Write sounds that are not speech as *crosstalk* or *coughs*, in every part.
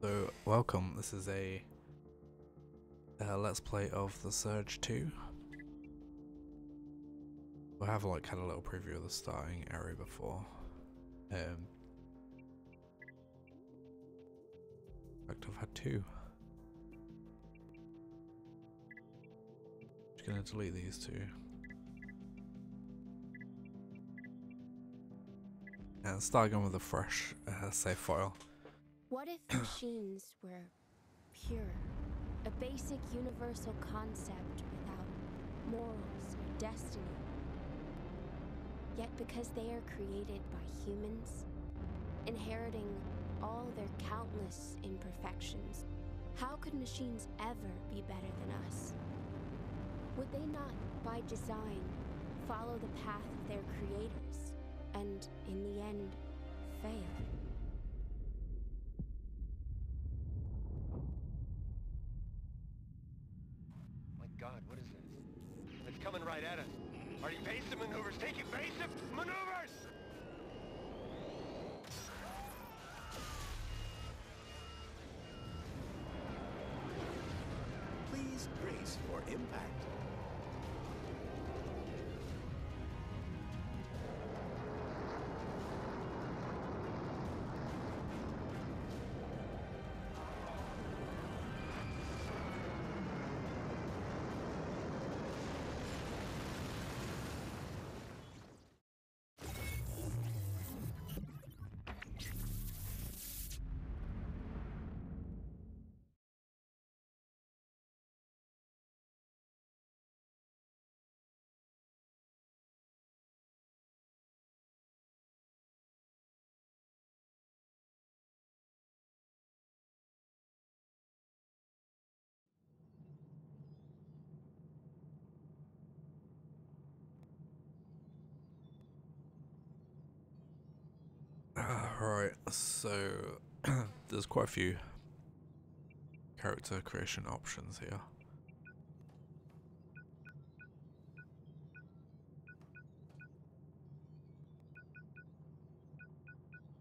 So, welcome. This is a uh, let's play of the Surge 2. I have like had a little preview of the starting area before. Um, in fact, I've had two. Just gonna delete these two. And start again with a fresh uh, save file. What if *coughs* machines were pure? A basic universal concept without morals or destiny. Yet because they are created by humans, inheriting all their countless imperfections, how could machines ever be better than us? Would they not, by design, follow the path of their creators and, in the end, right at us. Are you evasive maneuvers take evasive maneuvers? Right, so *clears throat* there's quite a few character creation options here.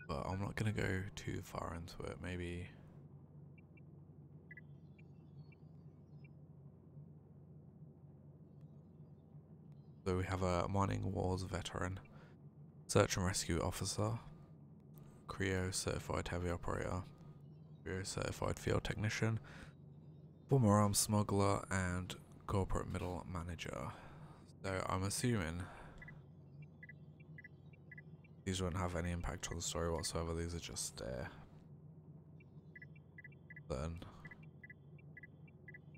But I'm not going to go too far into it, maybe... So we have a mining wars veteran, search and rescue officer, Creo certified heavy operator, Creo certified field technician, former arms smuggler, and corporate middle manager. So I'm assuming these won't have any impact on the story whatsoever. These are just uh, certain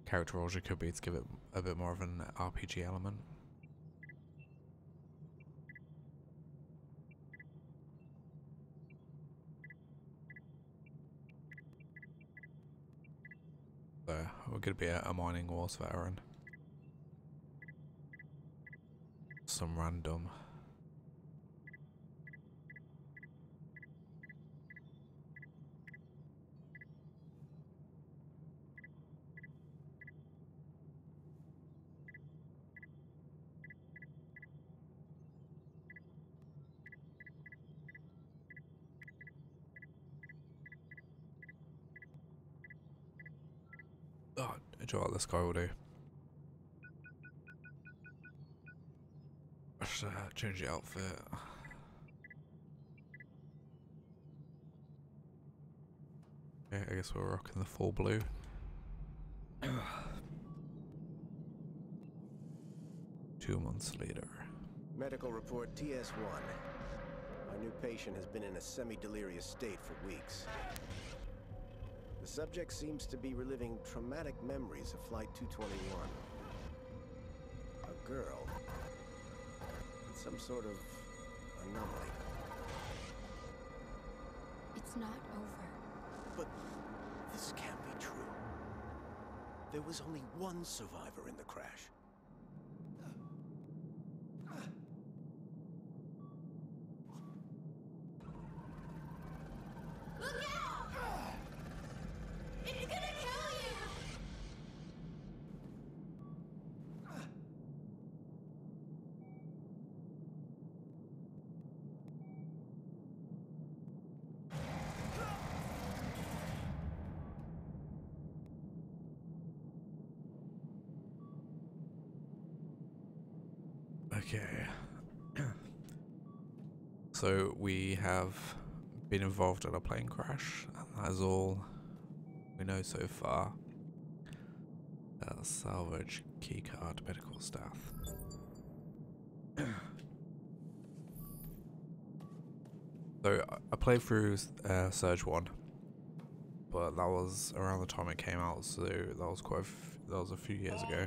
character roles you could be to give it a bit more of an RPG element. So we're going to be a, a mining wars veteran. Some random. Oh, do you what this guy will do? Change the outfit. Okay, I guess we're rocking the full blue. Two months later. Medical report TS1. Our new patient has been in a semi-delirious state for weeks. The subject seems to be reliving traumatic memories of Flight 221. A girl. And some sort of anomaly. It's not over. But this can't be true. There was only one survivor in the crash. Look out! It's gonna kill you! Okay. So we have been involved in a plane crash, and that is all we know so far. Uh, salvage keycard medical staff. so I- played through uh, Surge One, but that was around the time it came out, so that was quite that was a few years ago.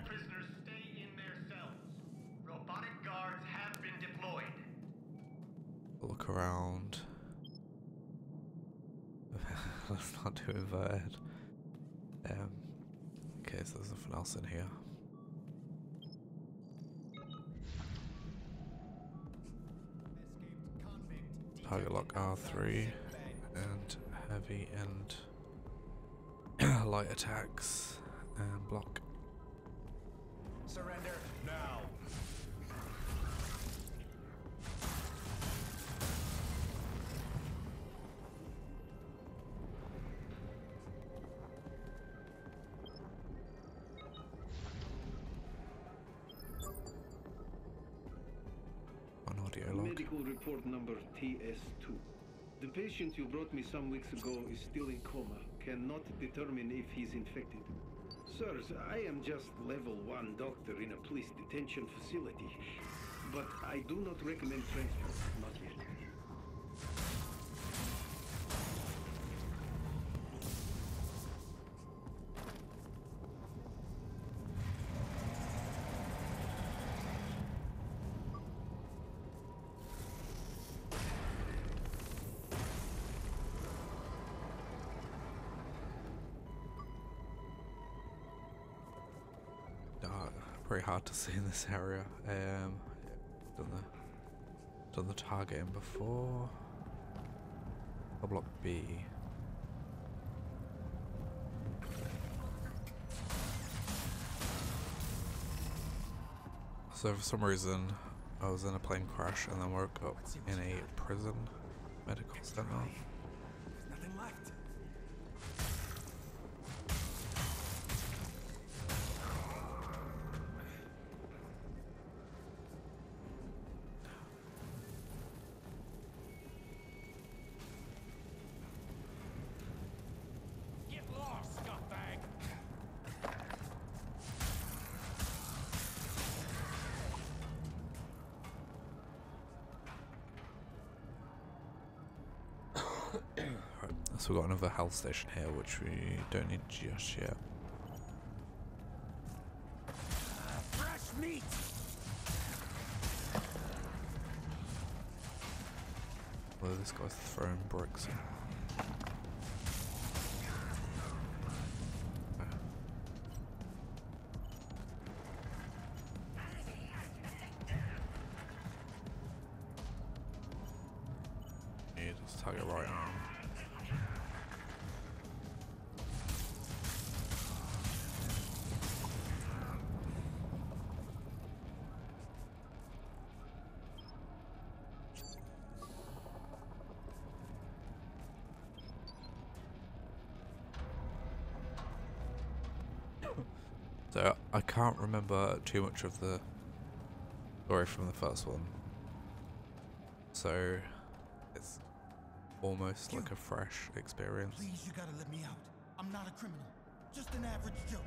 Around. *laughs* Let's not do inverted. Um, okay, so there's nothing else in here. Target lock R3 and heavy and *clears throat* light attacks and block. Surrender PS2. The patient you brought me some weeks ago is still in coma. Cannot determine if he's infected. Sirs, I am just level 1 doctor in a police detention facility. But I do not recommend transfer. not yet. Pretty hard to see in this area. Um, done the done the targeting before. A block B. So for some reason, I was in a plane crash and then woke up in a prison medical center. So we've got another health station here, which we don't need just yet. Fresh meat! Well, this guy's throwing bricks. Need can't remember too much of the story from the first one. So it's almost like a fresh experience. Please, you gotta let me out. I'm not a criminal. Just an average Joe.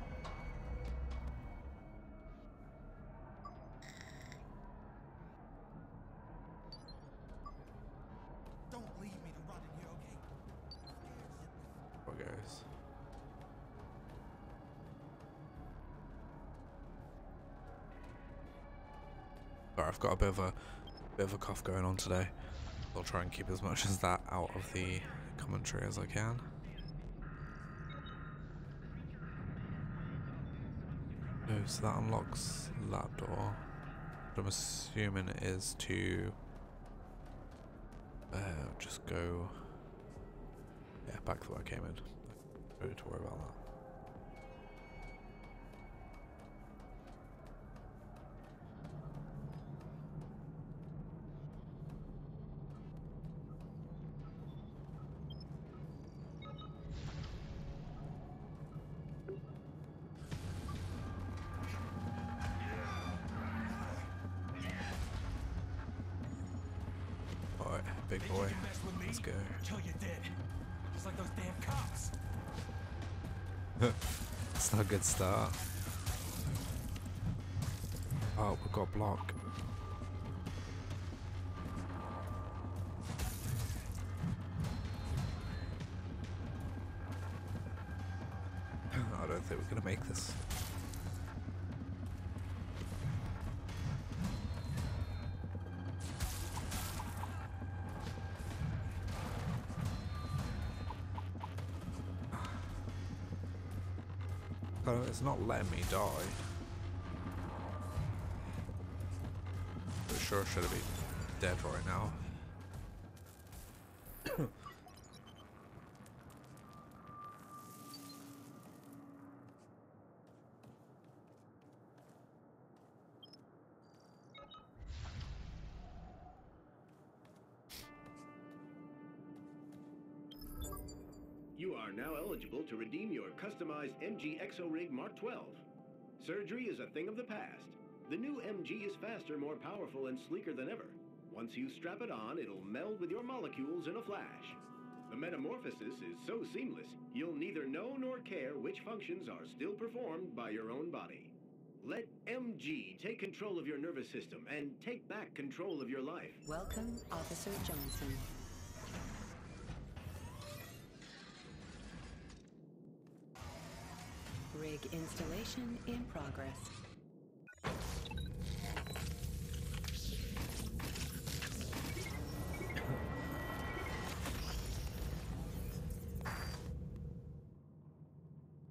Sorry, I've got a bit of a bit of a cough going on today. I'll try and keep as much as that out of the commentary as I can. Oh, so that unlocks that door. I'm assuming it is to uh, just go yeah, back to where I came in. Don't need to worry about that. Good start. Oh, we've got block. *sighs* I don't think we're gonna make this. It's not letting me die. But sure should have been dead right now. Customized MG Exorig Mark 12. Surgery is a thing of the past. The new MG is faster, more powerful, and sleeker than ever. Once you strap it on, it'll meld with your molecules in a flash. The metamorphosis is so seamless, you'll neither know nor care which functions are still performed by your own body. Let MG take control of your nervous system and take back control of your life. Welcome, Officer Johnson. Rig installation in progress. *laughs*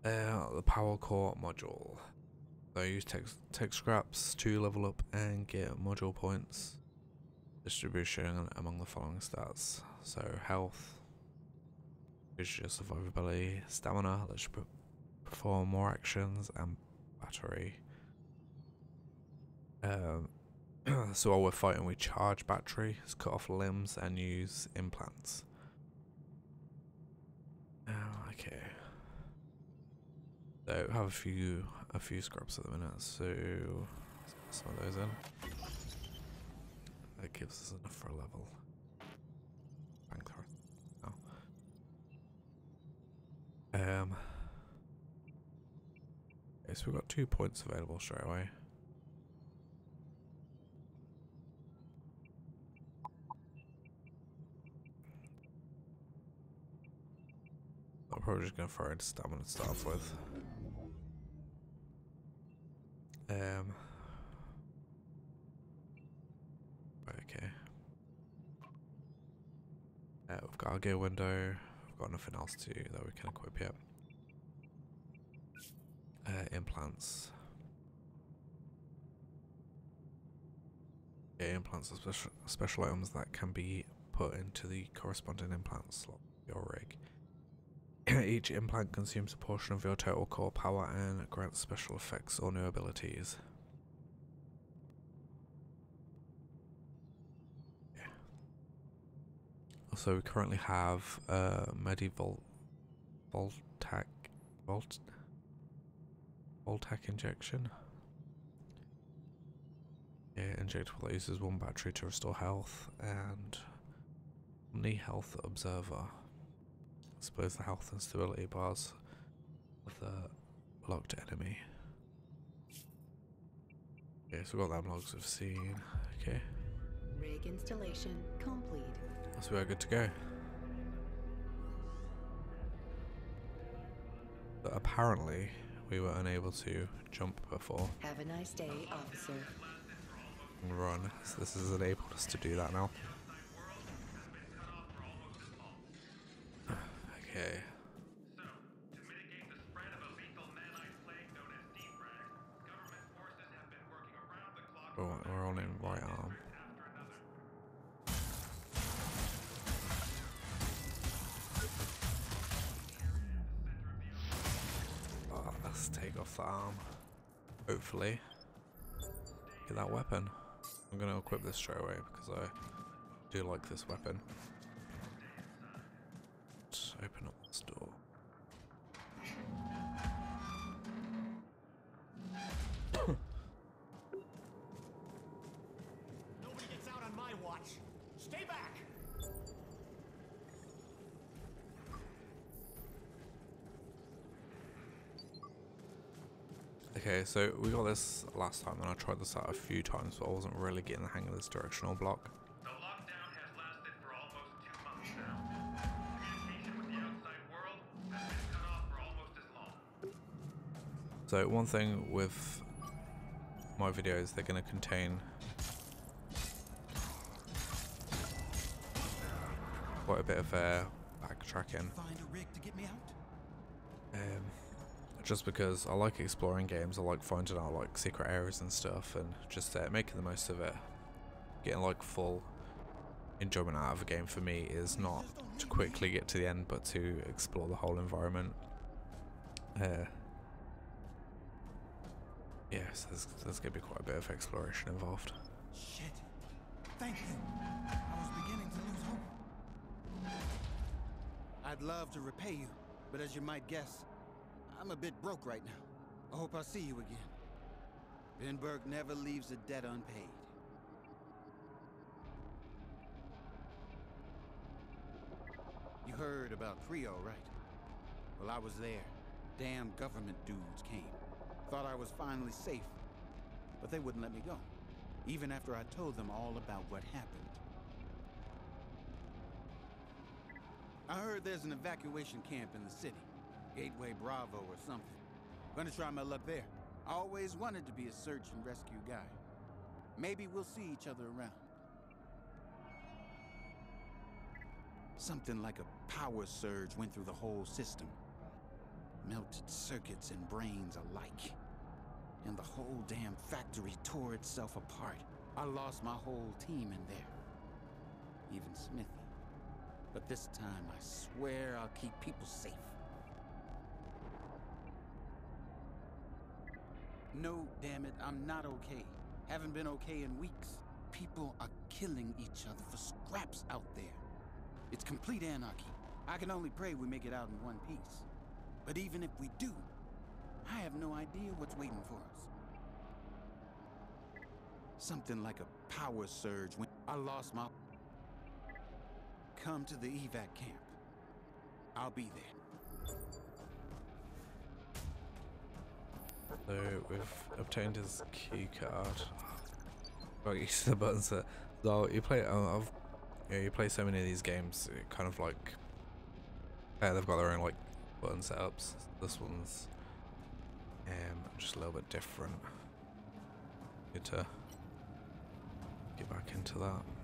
Uh, the power core module. So use tech, tech scraps to level up and get module points. Distribution among the following stats. So health, is survivability, stamina, that should perform more actions, and battery. Um, *clears throat* so while we're fighting, we charge battery, cut off limbs, and use implants. Oh, okay. So have a few a few scraps at the minute, so some of those in. That gives us enough for a level. Bank the Oh. Um Okay, so we've got two points available straight away. I'm probably just gonna fire into stamina to start with. Um. Okay. Uh, we've got our gear window. We've got nothing else to that we can equip yet. Implants. Yeah, implants are special, special items that can be put into the corresponding implant slot of your rig. *clears throat* Each implant consumes a portion of your total core power and grants special effects or new abilities. Yeah. Also, we currently have uh, Medieval Voltaic Volt Voltaic injection. Yeah, injectable that uses one battery to restore health and Omni Health Observer displays the health and stability bars of the locked enemy. Okay, so we've got them logs we've seen. Okay, Rig installation complete. so we're good to go. But apparently, we were unable to jump before Have a nice day, officer. run, so this has enabled us to do that now. This straight away because I do like this weapon. Okay, so we got this last time, and I tried this out a few times, but I wasn't really getting the hang of this directional block. The lockdown has lasted for almost two months now. Communication with the outside world has been cut off for almost as long. So one thing with my videos, they're going to contain quite a bit of uh, backtracking. Find a rig to get me out? Um, just because I like exploring games, I like finding out like secret areas and stuff, and just uh, making the most of it. Getting like full enjoyment out of a game for me is not to quickly get to the end, but to explore the whole environment. Uh, yes, there's, there's gonna be quite a bit of exploration involved. Shit. Thank you. I was beginning to lose hope. I'd love to repay you, but as you might guess, I'm a bit broke right now. I hope I'll see you again. Binberg never leaves a debt unpaid. You heard about Creo, right? Well, I was there. Damn government dudes came. Thought I was finally safe. But they wouldn't let me go. Even after I told them all about what happened. I heard there's an evacuation camp in the city. Gateway Bravo or something. Gonna try my luck there. I always wanted to be a search and rescue guy. Maybe we'll see each other around. Something like a power surge went through the whole system. Melted circuits and brains alike. And the whole damn factory tore itself apart. I lost my whole team in there. Even Smithy. But this time, I swear I'll keep people safe. No, damn it, I'm not okay. Haven't been okay in weeks. People are killing each other for scraps out there. It's complete anarchy. I can only pray we make it out in one piece. But even if we do, I have no idea what's waiting for us. Something like a power surge when I lost my. Come to the evac camp. I'll be there. So we've obtained his key card. Well, *laughs* you see the buttons. So you play, uh, I've, yeah, you play so many of these games, it kind of like, yeah, they've got their own like button setups. This one's um, just a little bit different. Good to get back into that.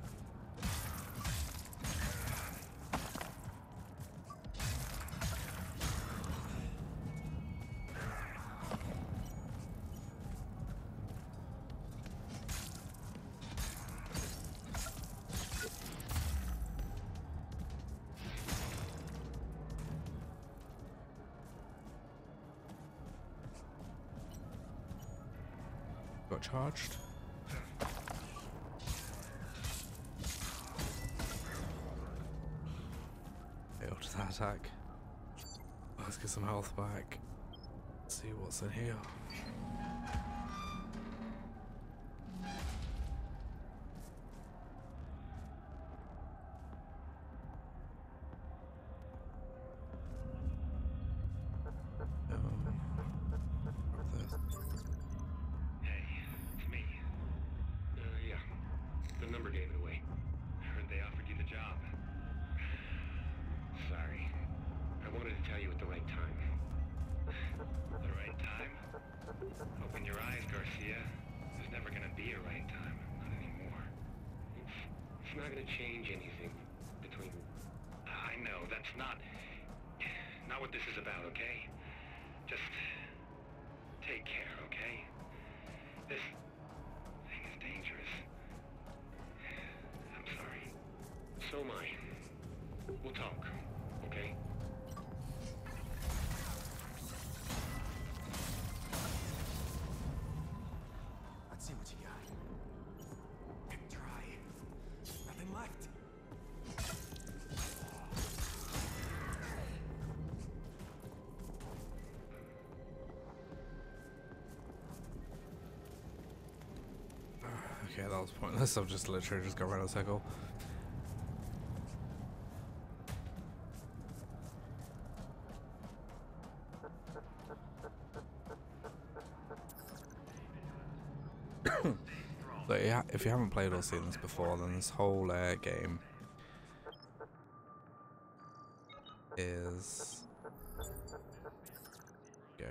Charged. Failed that attack. Let's get some health back. see what's in here. We'll talk, okay? Let's see what you got. Try. Nothing left. Okay, that was pointless. I've just literally just got around a circle. But if you haven't played or seen this before, then this whole uh, game is go.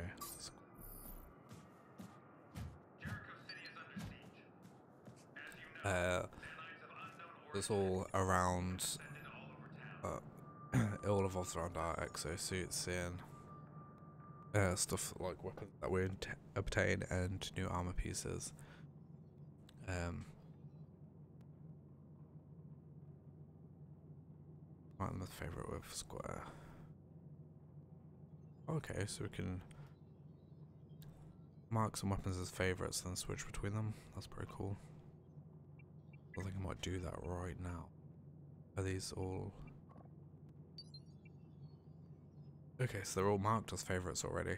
Uh, it's all around. Uh, *clears throat* it all around our exosuits and uh, stuff like weapons that we obtain and new armor pieces. Um, I'm the favorite with square. Okay, so we can mark some weapons as favorites, and switch between them. That's pretty cool. I think I might do that right now. Are these all? Okay, so they're all marked as favorites already.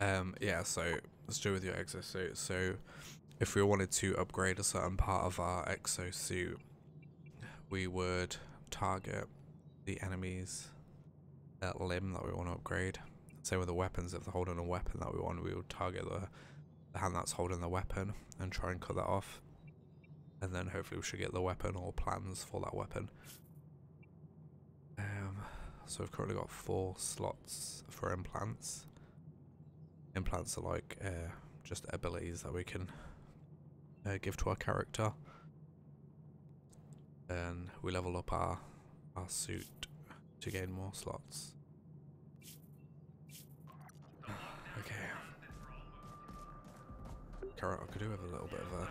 Um, yeah, so let's do with your exosuit. So, if we wanted to upgrade a certain part of our exosuit, we would target the enemy's uh, limb that we want to upgrade. Same with the weapons, if they're holding a weapon that we want, we would target the, the hand that's holding the weapon and try and cut that off. And then hopefully we should get the weapon or plans for that weapon. Um, so we've currently got four slots for implants. Implants are like uh, just abilities that we can uh, give to our character. And we level up our our suit to gain more slots. *sighs* okay. Carrot, I could do with a little bit of a.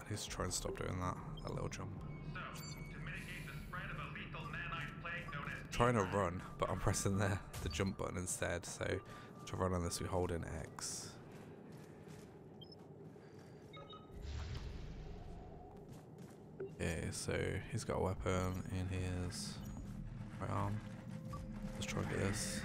I need to try and stop doing that. That little jump. Trying to run, but I'm pressing the the jump button instead. So to run on this, we hold in X. Okay, so he's got a weapon in his right arm. Let's try this.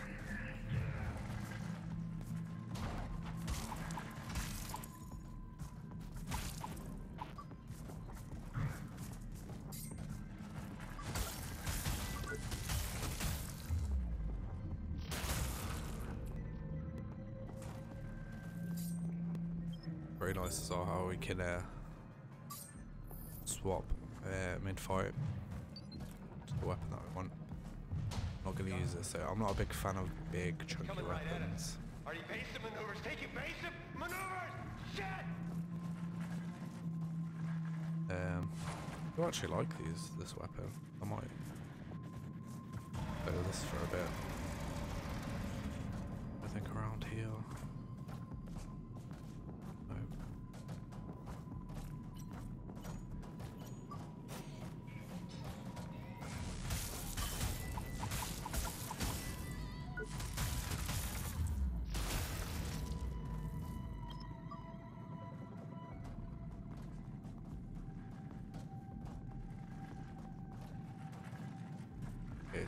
Mid-fight to the weapon that I want. Not gonna use this, so I'm not a big fan of big chunky Coming right weapons. us. Are you basic maneuvers? Take your basic maneuvers! Shit! Um, I actually like these this weapon. I might go this for a bit. I think around here.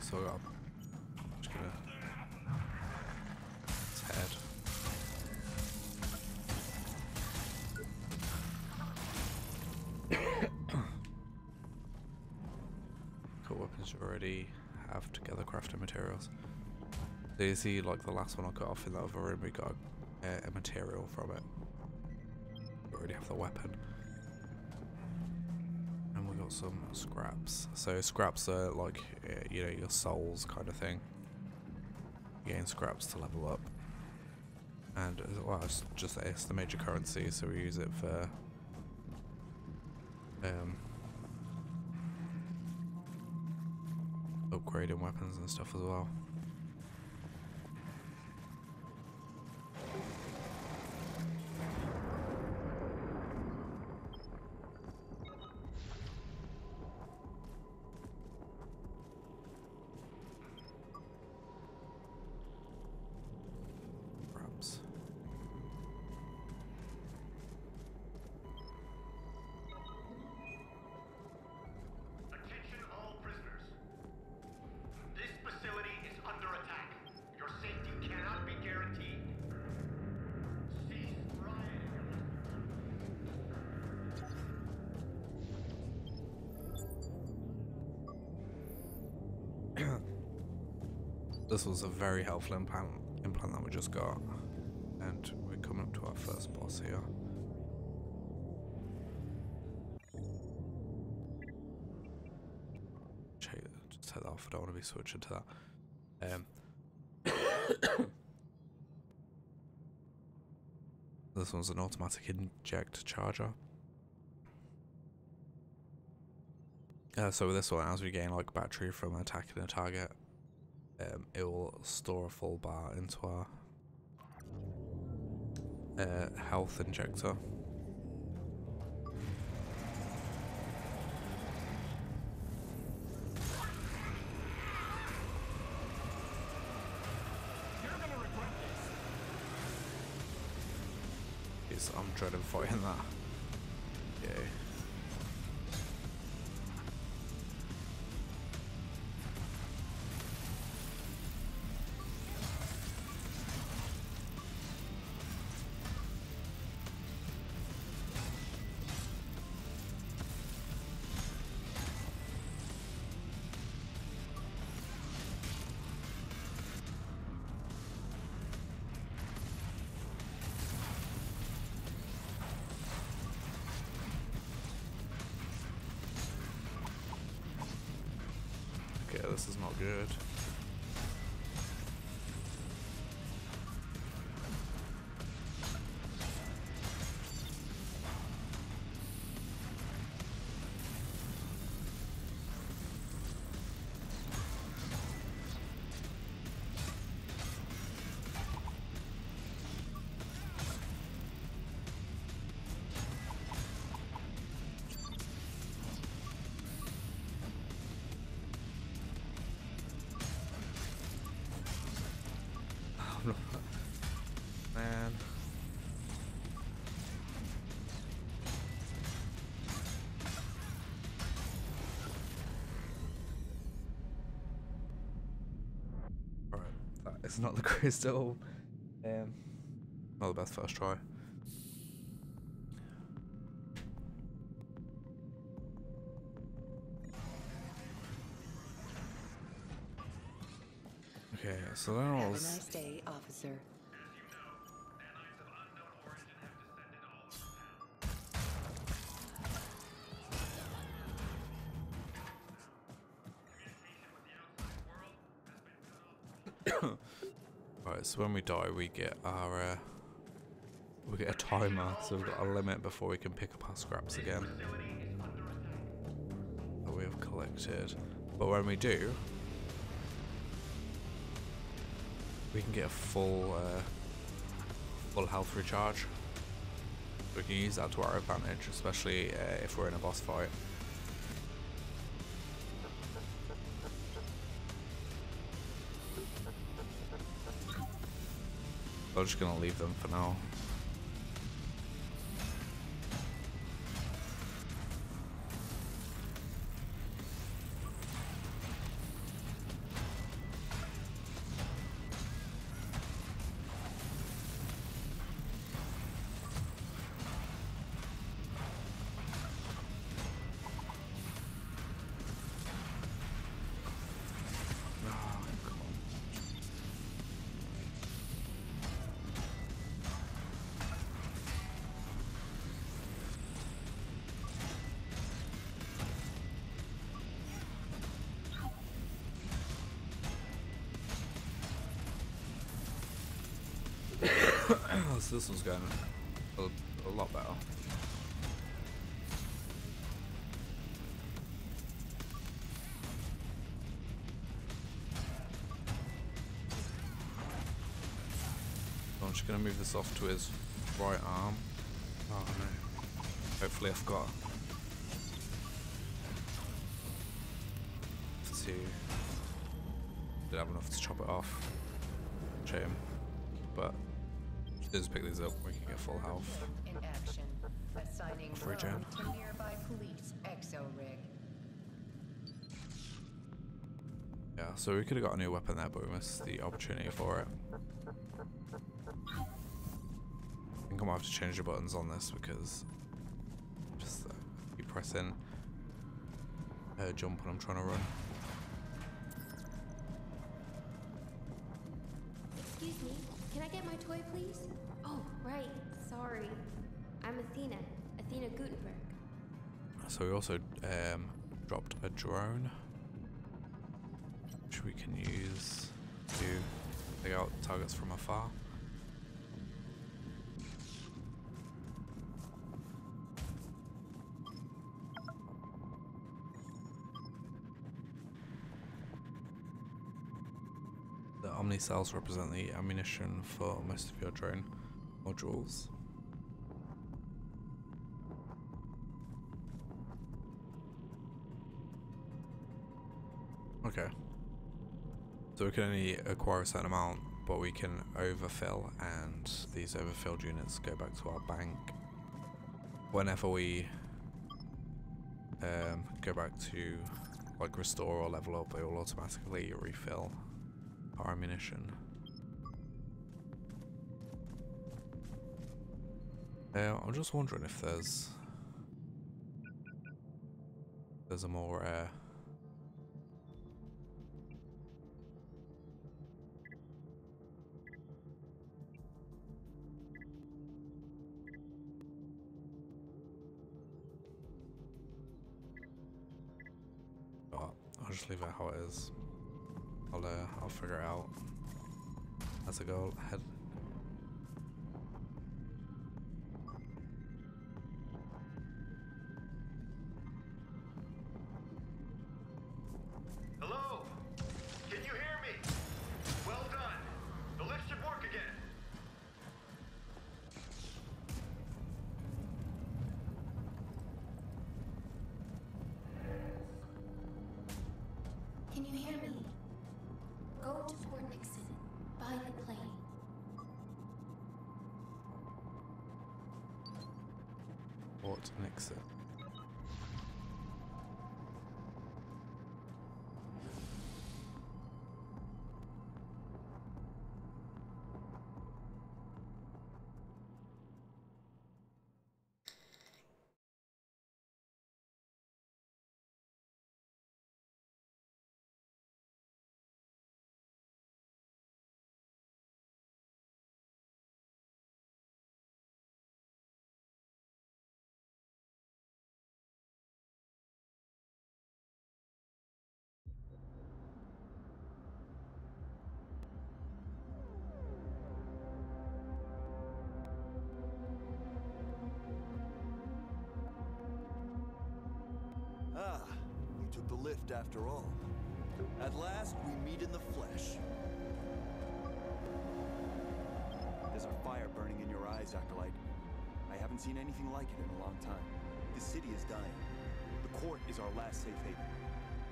So I'm just gonna its head. Cool weapons already have together crafting materials. So you see, like the last one I cut off in that other room, we got uh, a material from it. We already have the weapon. Some scraps. So scraps are like, uh, you know, your souls kind of thing. You gain scraps to level up. And, uh, well, it's just it's the major currency, so we use it for... Um, upgrading weapons and stuff as well. This was a very helpful implant implant that we just got. And we're coming up to our first boss here. Just take that off. I don't want to be switching to that. Um, *coughs* this one's an automatic inject charger. Uh, so with this one, as we gain like battery from attacking a target, um, it will store a full bar into our uh, health injector. Yes, I'm dreading fighting that. This is not good. That is not the *laughs* crystal. Um, not the best first try. Okay, so then Have a was nice day, officer. Right, so when we die, we get our uh, we get a timer, so we've got a limit before we can pick up our scraps again that we have collected. But when we do, we can get a full uh, full health recharge. We can use that to our advantage, especially uh, if we're in a boss fight. I'm just gonna leave them for now. So this one's going a, a lot better. So I'm just gonna move this off to his right arm. Oh no. Hopefully I've got to did have enough to chop it off. Shame. Just pick these up, we can get full health. In action. Assigning Free jam. to nearby police exo rig. Yeah, so we could have got a new weapon there, but we missed the opportunity for it. I think I might have to change the buttons on this because just uh, keep pressing uh, jump when I'm trying to run. Can I get my toy, please? Oh, right. Sorry. I'm Athena. Athena Gutenberg. So we also um, dropped a drone, which we can use to take out targets from afar. Cells represent the ammunition for most of your drone modules. Okay. So we can only acquire a certain amount, but we can overfill, and these overfilled units go back to our bank. Whenever we um, go back to like restore or level up, it will automatically refill our ammunition. Uh, I'm just wondering if there's there's a more uh, I'll just leave it how it is. I'll uh, I'll figure out as I go ahead. The lift after all. At last, we meet in the flesh. There's a fire burning in your eyes, Acolyte. I haven't seen anything like it in a long time. The city is dying. The court is our last safe haven.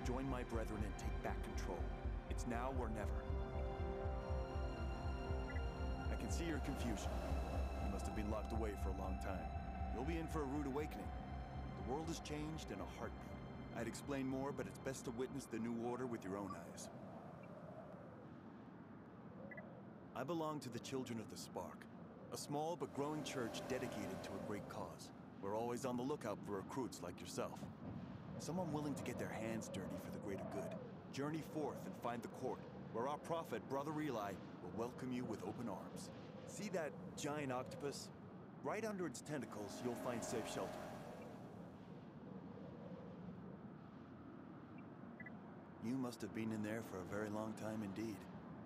Join my brethren and take back control. It's now or never. I can see your confusion. You must have been locked away for a long time. You'll be in for a rude awakening. The world has changed in a heartbeat. I'd explain more, but it's best to witness the new order with your own eyes. I belong to the Children of the Spark, a small but growing church dedicated to a great cause. We're always on the lookout for recruits like yourself. Someone willing to get their hands dirty for the greater good. Journey forth and find the court, where our prophet, Brother Eli, will welcome you with open arms. See that giant octopus? Right under its tentacles, you'll find safe shelter. You must have been in there for a very long time indeed.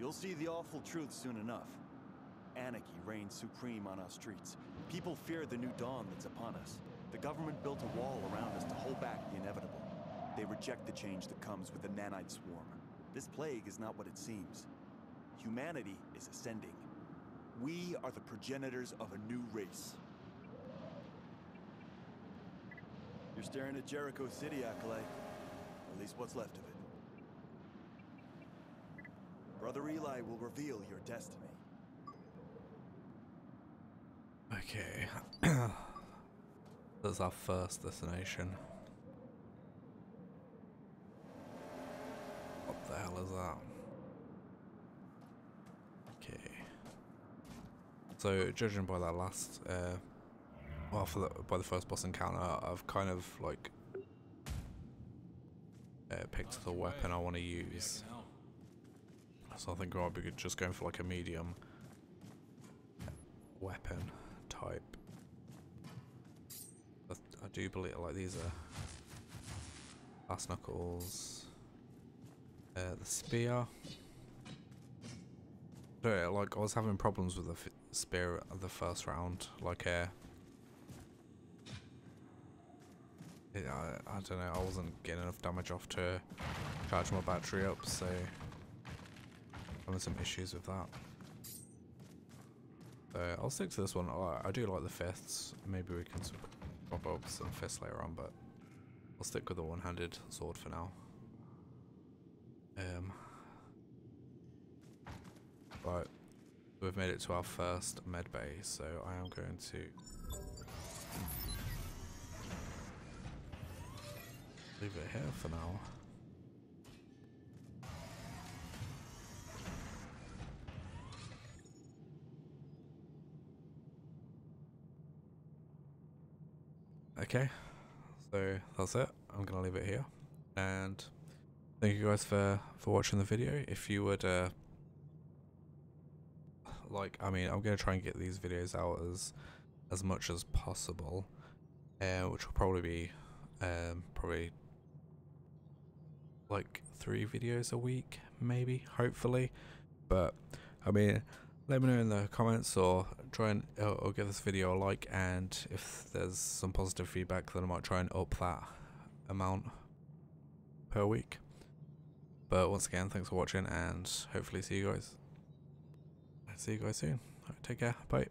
You'll see the awful truth soon enough. Anarchy reigns supreme on our streets. People fear the new dawn that's upon us. The government built a wall around us to hold back the inevitable. They reject the change that comes with the nanite swarm. This plague is not what it seems. Humanity is ascending. We are the progenitors of a new race. You're staring at Jericho City, Acolyte. At least what's left of it. Brother Eli will reveal your destiny. Okay. That's our first destination. What the hell is that? Okay. So, judging by that last, uh, well, for the, by the first boss encounter, I've kind of like uh, picked the weapon I want to use. So I think I'll be just going for like a medium weapon type. I, I do believe like these are Brass Knuckles. Uh, the spear. Yeah, like I was having problems with the spear at the first round. Like, uh, it, I, I don't know. I wasn't getting enough damage off to charge my battery up, so having some issues with that. So I'll stick to this one. I, do like the fists. Maybe we can swap up some fists later on, but I'll stick with the one-handed sword for now. Um, right, we've made it to our first med bay, so I am going to leave it here for now. Okay, so that's it. I'm gonna leave it here, and thank you guys for for watching the video. If you would uh, like, I mean, I'm gonna try and get these videos out as as much as possible, uh, which will probably be um, probably like three videos a week, maybe, hopefully. But I mean, let me know in the comments or try and or give this video a like and if there's some positive feedback then I might try and up that amount per week. But once again thanks for watching and hopefully see you guys see you guys soon. Right, take care. Bye